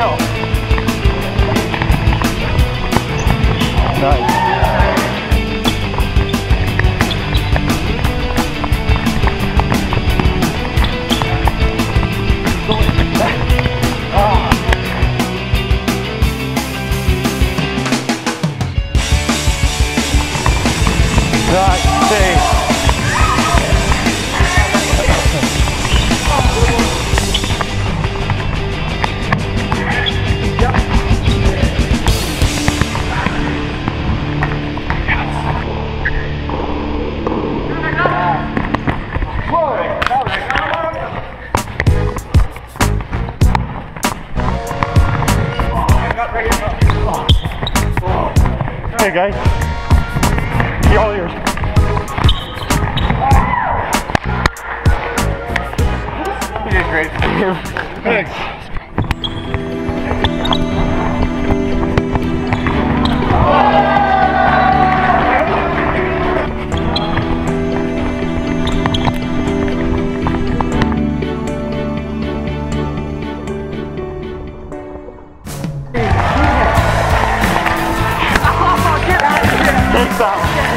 yourself. Nice. Hey guys. You all yours. You did great. Thanks. out.